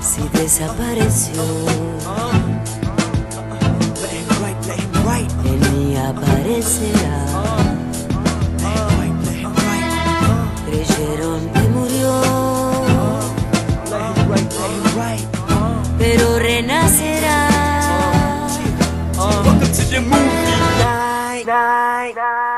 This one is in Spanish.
Si desapareció, en mí aparecerá. Creyeron que murió, pero renace. night. Bye.